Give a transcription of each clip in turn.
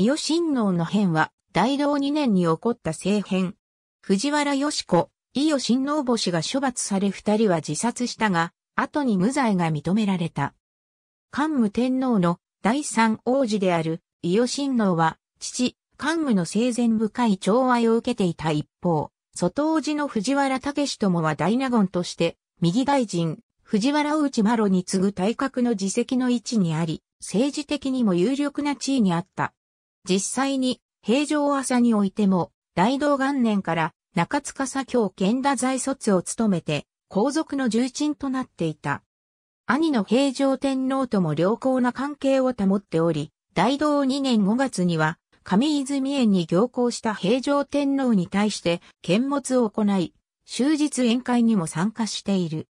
伊予親王の変は、大道2年に起こった政変。藤原義子、伊予親王母子が処罰され二人は自殺したが、後に無罪が認められた。桓武天皇の第三王子である伊予親王は、父、桓武の生前深い寵愛を受けていた一方、外王子の藤原武ともは大納言として、右大臣、藤原内麻呂に次ぐ体格の自責の位置にあり、政治的にも有力な地位にあった。実際に、平城朝においても、大道元年から中塚左京県田在卒を務めて、皇族の重鎮となっていた。兄の平城天皇とも良好な関係を保っており、大道2年5月には、上泉園に行幸した平城天皇に対して見物を行い、終日宴会にも参加している。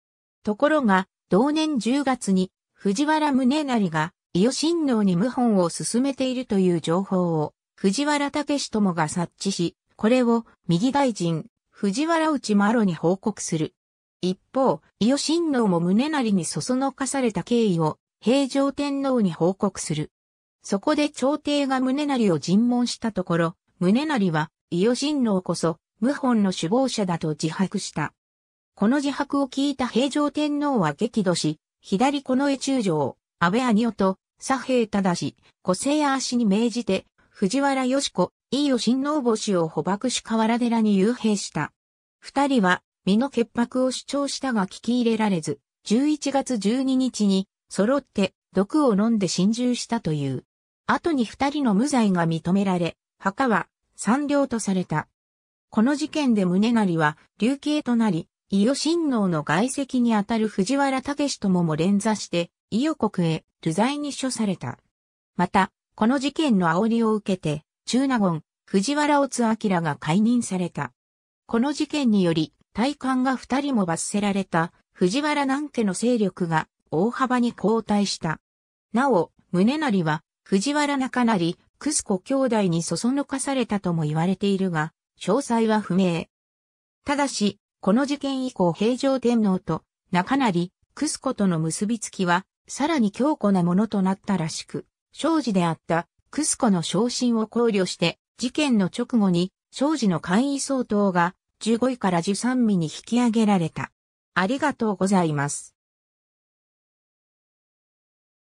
ところが、同年10月に、藤原宗成が、伊予親王に謀反を進めているという情報を、藤原武ともが察知し、これを右大臣、藤原内麻呂に報告する。一方、伊予親王も宗成にそそのかされた経緯を、平城天皇に報告する。そこで朝廷が宗成を尋問したところ、宗成は、伊予親王こそ、謀反の首謀者だと自白した。この自白を聞いた平城天皇は激怒し、左近衛中将、安倍兄夫と、左平正、小瀬谷足に命じて、藤原義子、伊予親王母子を捕獲し河原寺に幽閉した。二人は、身の潔白を主張したが聞き入れられず、11月12日に、揃って、毒を飲んで心中したという。後に二人の無罪が認められ、墓は、三両とされた。この事件で宗成は、流刑となり、伊予親王の外籍にあたる藤原武ともも連座して、伊予国へ流罪に処された。また、この事件の煽りを受けて、中納言、藤原津明が解任された。この事件により、大官が二人も罰せられた、藤原南家の勢力が大幅に後退した。なお、宗成は、藤原中成、クスコ兄弟にそそのかされたとも言われているが、詳細は不明。ただし、この事件以降平城天皇と中成、クスコとの結びつきはさらに強固なものとなったらしく、庄司であったクスコの昇進を考慮して事件の直後に庄司の簡易相当が15位から13位に引き上げられた。ありがとうございます。